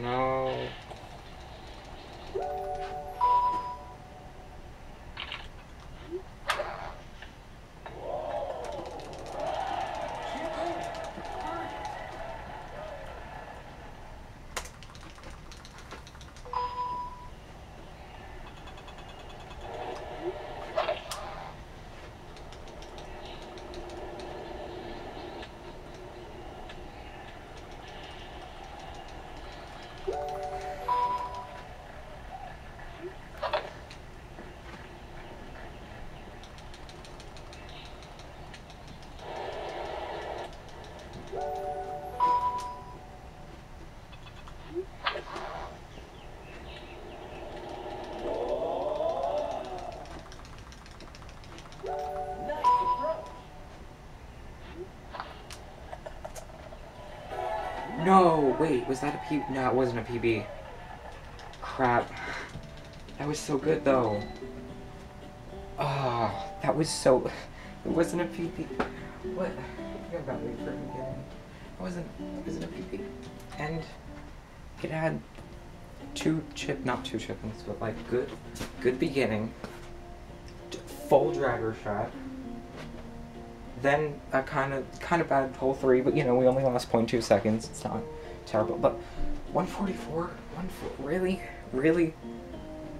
No. No, wait, was that a P? No, it wasn't a PB. Crap. That was so good though. Oh, that was so. It wasn't a PB. What? You got me for beginning. It wasn't. It wasn't a PB. And it had two chip, not two chickens, but like good, good beginning. Full driver shot. Then a kind of kind of bad pull three, but you know we only lost 0.2 seconds. It's not terrible, but 144, 140, really, really.